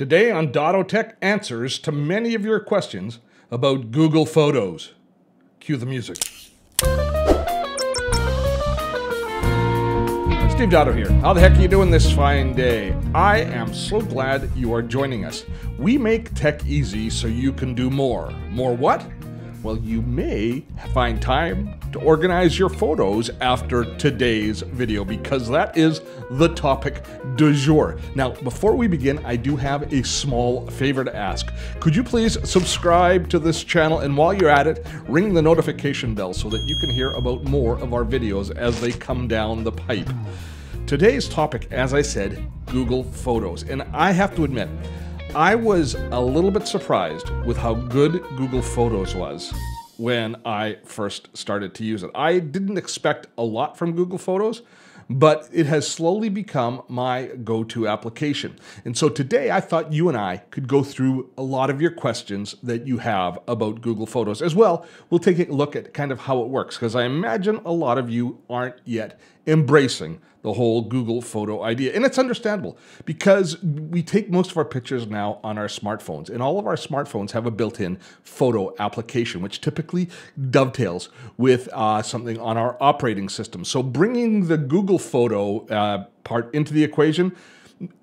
Today on Dotto Tech answers to many of your questions about Google Photos. Cue the music. Steve Dotto here. How the heck are you doing this fine day? I am so glad you are joining us. We make tech easy so you can do more. More what? Well, you may find time to organize your photos after today's video because that is the topic du jour. Now, before we begin, I do have a small favor to ask. Could you please subscribe to this channel and while you're at it, ring the notification bell so that you can hear about more of our videos as they come down the pipe. Today's topic, as I said, Google Photos. And I have to admit, I was a little bit surprised with how good Google Photos was when I first started to use it. I didn't expect a lot from Google Photos, but it has slowly become my go to application. And so today I thought you and I could go through a lot of your questions that you have about Google Photos. As well, we'll take a look at kind of how it works, because I imagine a lot of you aren't yet embracing the whole Google photo idea. And it's understandable because we take most of our pictures now on our smartphones, and all of our smartphones have a built in photo application, which typically dovetails with uh, something on our operating system. So bringing the Google photo uh, part into the equation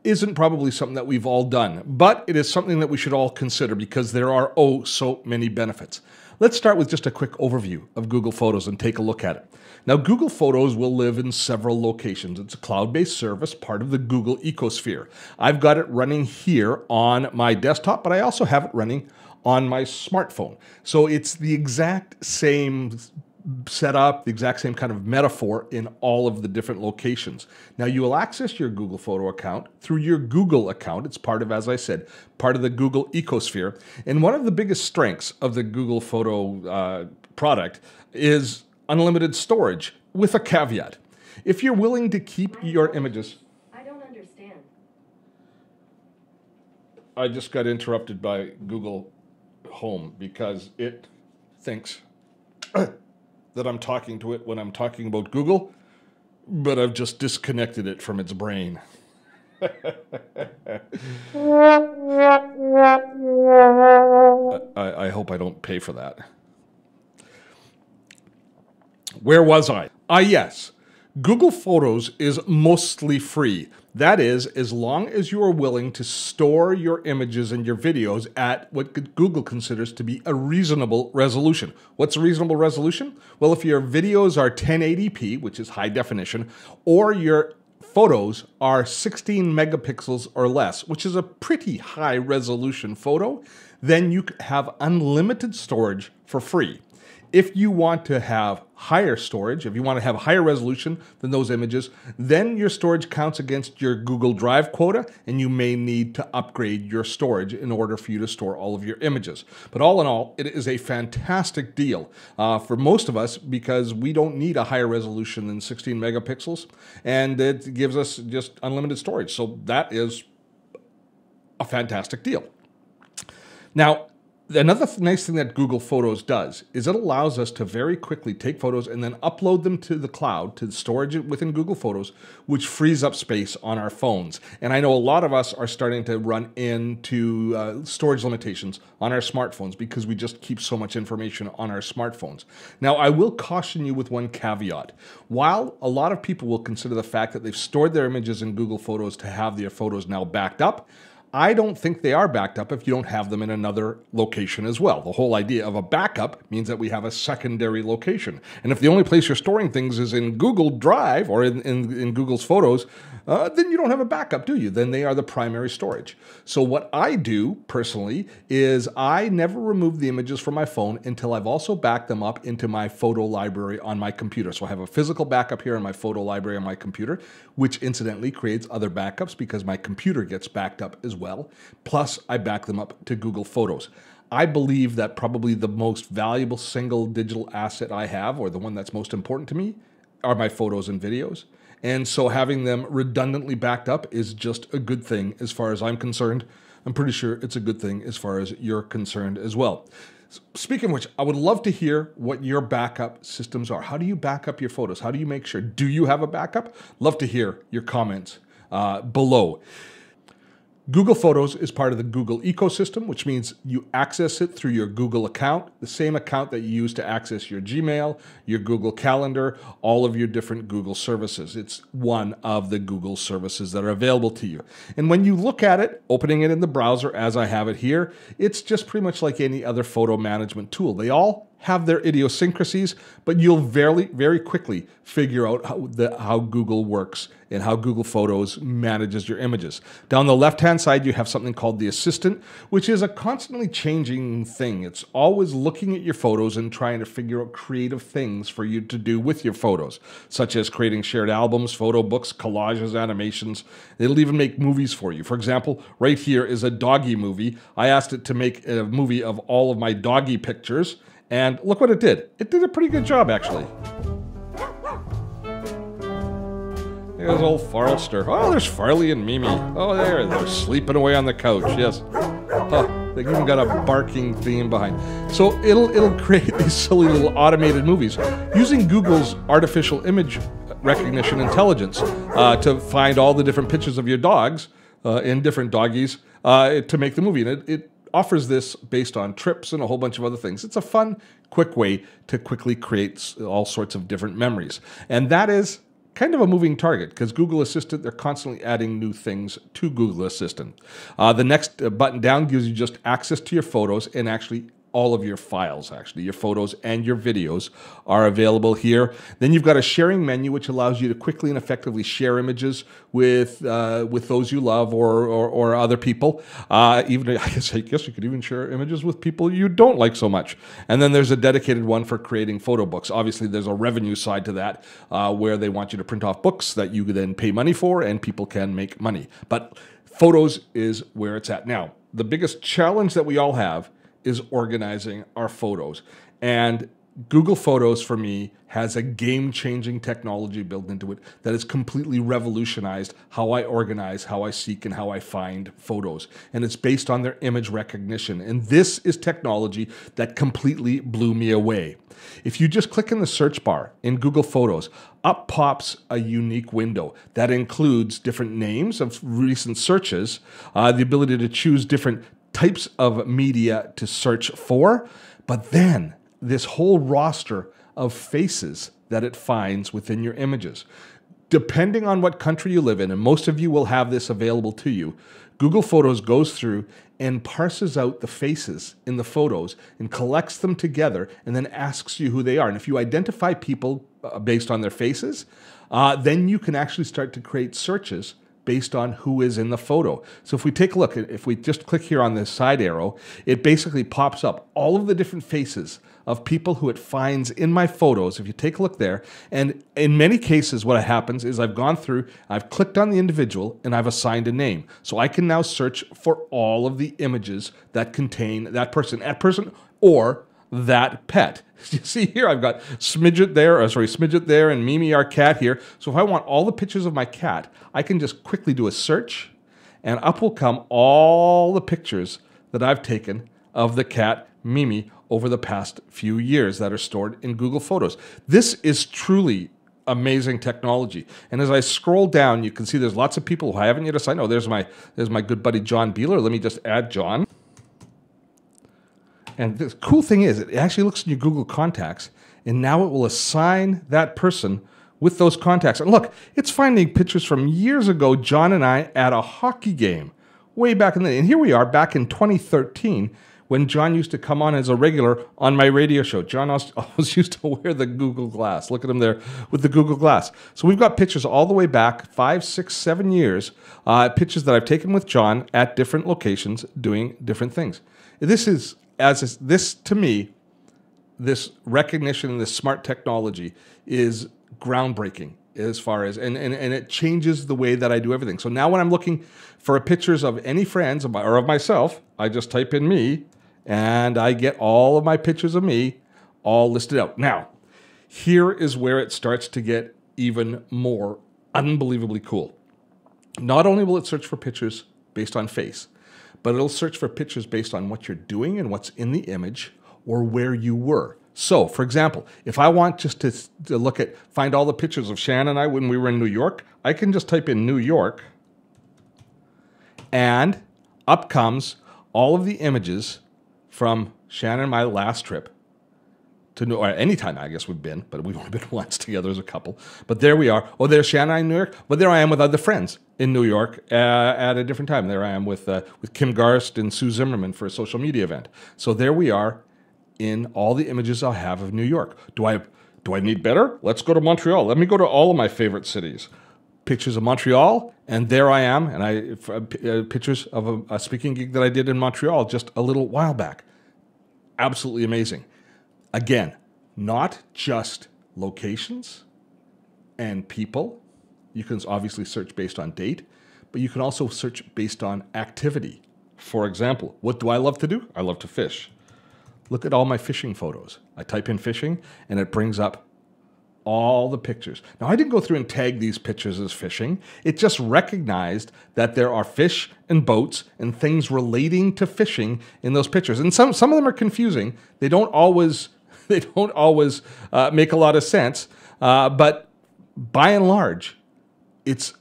isn't probably something that we've all done, but it is something that we should all consider because there are oh so many benefits. Let's start with just a quick overview of Google Photos and take a look at it. Now, Google Photos will live in several locations. It's a cloud based service, part of the Google ecosphere. I've got it running here on my desktop, but I also have it running on my smartphone. So it's the exact same setup, the exact same kind of metaphor in all of the different locations. Now, you will access your Google Photo account through your Google account. It's part of, as I said, part of the Google ecosphere. And one of the biggest strengths of the Google Photo uh, product is unlimited storage with a caveat. If you're willing to keep your images. I don't understand. I just got interrupted by Google Home because it thinks that I'm talking to it when I'm talking about Google, but I've just disconnected it from its brain. I, I hope I don't pay for that. Where was I? Ah, yes. Google Photos is mostly free. That is, as long as you are willing to store your images and your videos at what Google considers to be a reasonable resolution. What's a reasonable resolution? Well, if your videos are 1080p, which is high definition, or your photos are 16 megapixels or less, which is a pretty high resolution photo, then you have unlimited storage for free. If you want to have higher storage, if you want to have higher resolution than those images, then your storage counts against your Google Drive quota, and you may need to upgrade your storage in order for you to store all of your images. But all in all, it is a fantastic deal uh, for most of us because we don't need a higher resolution than 16 megapixels, and it gives us just unlimited storage. So that is a fantastic deal. Now, Another nice thing that Google Photos does is it allows us to very quickly take photos and then upload them to the cloud to storage it within Google Photos, which frees up space on our phones. And I know a lot of us are starting to run into uh, storage limitations on our smartphones because we just keep so much information on our smartphones. Now, I will caution you with one caveat. While a lot of people will consider the fact that they've stored their images in Google Photos to have their photos now backed up, I don't think they are backed up if you don't have them in another location as well. The whole idea of a backup means that we have a secondary location. And if the only place you're storing things is in Google Drive or in, in, in Google's Photos, uh, then you don't have a backup, do you? Then they are the primary storage. So, what I do personally is I never remove the images from my phone until I've also backed them up into my photo library on my computer. So, I have a physical backup here in my photo library on my computer, which incidentally creates other backups because my computer gets backed up as well. Plus, I back them up to Google Photos. I believe that probably the most valuable single digital asset I have, or the one that's most important to me, are my photos and videos. And so having them redundantly backed up is just a good thing as far as I'm concerned. I'm pretty sure it's a good thing as far as you're concerned as well. Speaking of which, I would love to hear what your backup systems are. How do you back up your photos? How do you make sure? Do you have a backup? Love to hear your comments uh, below. Google Photos is part of the Google ecosystem, which means you access it through your Google account, the same account that you use to access your Gmail, your Google Calendar, all of your different Google services. It's one of the Google services that are available to you. And when you look at it, opening it in the browser as I have it here, it's just pretty much like any other photo management tool. They all have their idiosyncrasies, but you'll very, very quickly figure out how, the, how Google works and how Google Photos manages your images. Down the left-hand side, you have something called the Assistant, which is a constantly changing thing. It's always looking at your photos and trying to figure out creative things for you to do with your photos, such as creating shared albums, photo books, collages, animations. It'll even make movies for you. For example, right here is a doggy movie. I asked it to make a movie of all of my doggy pictures, and look what it did. It did a pretty good job, actually. There's old Farlster. Oh, there's Farley and Mimi. Oh, there, they're sleeping away on the couch. Yes. Huh. They even got a barking theme behind. So it'll it'll create these silly little automated movies using Google's artificial image recognition intelligence uh, to find all the different pictures of your dogs uh, in different doggies uh, to make the movie. And it, it offers this based on trips and a whole bunch of other things. It's a fun, quick way to quickly create all sorts of different memories. And that is kind of a moving target because Google Assistant, they're constantly adding new things to Google Assistant. Uh, the next uh, button down gives you just access to your photos and actually all of your files, actually. Your photos and your videos are available here. Then you've got a sharing menu, which allows you to quickly and effectively share images with uh, with those you love or, or, or other people. Uh, even I guess, I guess you could even share images with people you don't like so much. And then there's a dedicated one for creating photo books. Obviously, there's a revenue side to that uh, where they want you to print off books that you then pay money for and people can make money. But photos is where it's at. Now, the biggest challenge that we all have is organizing our photos. And Google Photos for me has a game changing technology built into it that has completely revolutionized how I organize, how I seek, and how I find photos. And it's based on their image recognition. And this is technology that completely blew me away. If you just click in the search bar in Google Photos, up pops a unique window that includes different names of recent searches, uh, the ability to choose different types of media to search for, but then this whole roster of faces that it finds within your images. Depending on what country you live in, and most of you will have this available to you, Google Photos goes through and parses out the faces in the photos and collects them together and then asks you who they are. And if you identify people uh, based on their faces, uh, then you can actually start to create searches based on who is in the photo. So if we take a look, if we just click here on this side arrow, it basically pops up all of the different faces of people who it finds in my photos. If you take a look there, and in many cases, what happens is I've gone through, I've clicked on the individual, and I've assigned a name. So I can now search for all of the images that contain that person, that person, or that pet. You see here, I've got Smidget there, or sorry, Smidget there, and Mimi, our cat here. So if I want all the pictures of my cat, I can just quickly do a search, and up will come all the pictures that I've taken of the cat Mimi over the past few years that are stored in Google Photos. This is truly amazing technology. And as I scroll down, you can see there's lots of people who I haven't yet assigned. Oh, there's my there's my good buddy John Beeler. Let me just add John. And the cool thing is, it actually looks in your Google contacts, and now it will assign that person with those contacts. And look, it's finding pictures from years ago, John and I at a hockey game way back in the day. And here we are back in 2013 when John used to come on as a regular on my radio show. John always used to wear the Google Glass. Look at him there with the Google Glass. So we've got pictures all the way back five, six, seven years, uh, pictures that I've taken with John at different locations doing different things. This is as this to me, this recognition and this smart technology is groundbreaking as far as and, and and it changes the way that I do everything. So now when I'm looking for pictures of any friends of my, or of myself, I just type in me and I get all of my pictures of me all listed out. Now, here is where it starts to get even more unbelievably cool. Not only will it search for pictures based on face, but it'll search for pictures based on what you're doing and what's in the image or where you were. So, for example, if I want just to, to look at, find all the pictures of Shannon and I when we were in New York, I can just type in New York And up comes all of the images from Shannon and my last trip to New or any time I guess we've been, but we've only been once together as a couple. But there we are. Oh, there's Shannon in New York. But there I am with other friends in New York uh, at a different time. There I am with uh, with Kim Garst and Sue Zimmerman for a social media event. So there we are in all the images I have of New York. Do I do I need better? Let's go to Montreal. Let me go to all of my favorite cities. Pictures of Montreal, and there I am, and I uh, uh pictures of a, a speaking gig that I did in Montreal just a little while back. Absolutely amazing. Again, not just locations and people. You can obviously search based on date, but you can also search based on activity. For example, what do I love to do? I love to fish. Look at all my fishing photos. I type in fishing and it brings up all the pictures. Now, I didn't go through and tag these pictures as fishing. It just recognized that there are fish and boats and things relating to fishing in those pictures. And some, some of them are confusing. They don't always they don't always uh, make a lot of sense. Uh, but by and large, it's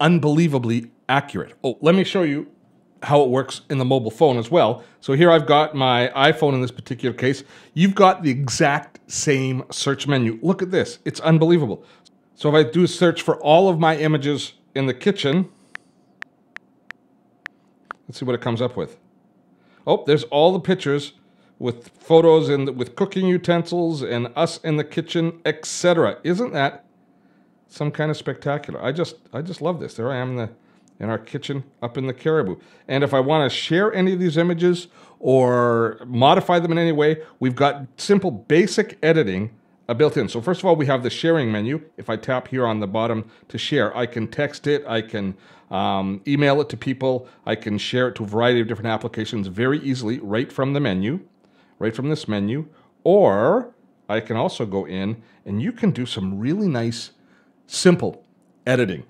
unbelievably accurate. Oh, let me show you how it works in the mobile phone as well. So here I've got my iPhone in this particular case. You've got the exact same search menu. Look at this. It's unbelievable. So if I do a search for all of my images in the kitchen, let's see what it comes up with. Oh, there's all the pictures with photos and with cooking utensils and us in the kitchen, etc. Isn't that some kind of spectacular? I just I just love this. There I am in the in our kitchen up in the Cariboo. And if I want to share any of these images or modify them in any way, we've got simple basic editing uh, built in. So first of all, we have the sharing menu. If I tap here on the bottom to share, I can text it, I can um, email it to people, I can share it to a variety of different applications very easily right from the menu right from this menu. Or I can also go in and you can do some really nice, simple editing,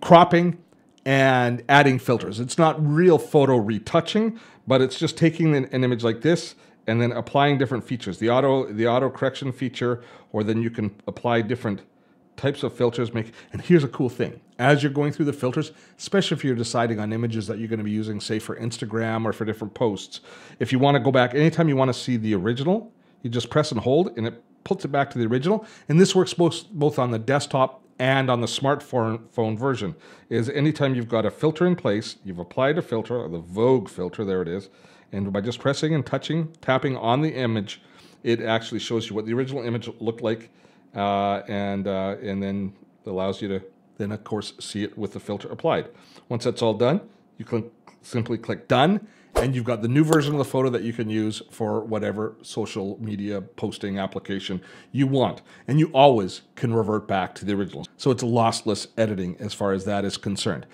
cropping, and adding filters. It's not real photo retouching, but it's just taking an, an, image like this and then applying different features. The auto the auto correction feature, or then you can apply different types of filters make and here's a cool thing. As you're going through the filters especially if you're deciding on images that you're going to be using say for instagram or for different posts if you want to go back anytime you want to see the original you just press and hold and it puts it back to the original. And this works both both on the desktop and on the smartphone phone version is anytime you've got a filter in place you've applied a filter the vogue filter there it is and by just pressing and touching tapping on the image it actually shows you what the original image looked like uh, and uh, and then allows you to then of course see it with the filter applied. Once that's all done, you can simply click done and you've got the new version of the photo that you can use for whatever social media posting application you want. And you always can revert back to the original. So it's lossless editing as far as that is concerned.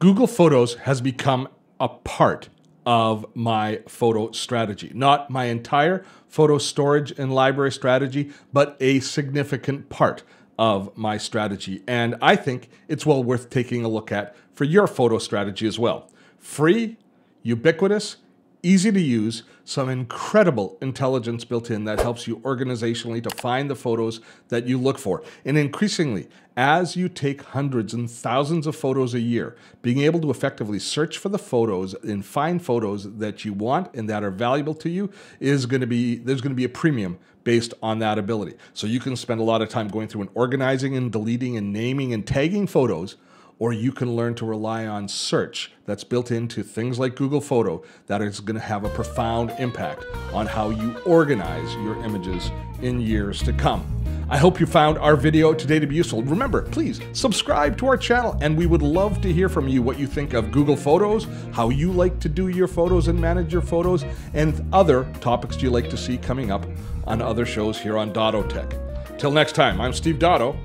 Google Photos has become a part of my photo strategy. Not my entire photo storage and library strategy, but a significant part of my strategy. And I think it's well worth taking a look at for your photo strategy as well. Free, ubiquitous, easy to use, some incredible intelligence built in that helps you organizationally to find the photos that you look for. And increasingly, as you take hundreds and thousands of photos a year, being able to effectively search for the photos and find photos that you want and that are valuable to you is going to be there's going to be a premium based on that ability. So you can spend a lot of time going through and organizing and deleting and naming and tagging photos or you can learn to rely on search that's built into things like Google Photo that is going to have a profound impact on how you organize your images in years to come. I hope you found our video today to be useful. Remember, please subscribe to our channel and we would love to hear from you what you think of Google Photos, how you like to do your photos and manage your photos, and other topics you like to see coming up on other shows here on Dotto Tech. Till next time, I'm Steve Dotto.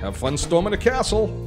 Have fun storming a castle.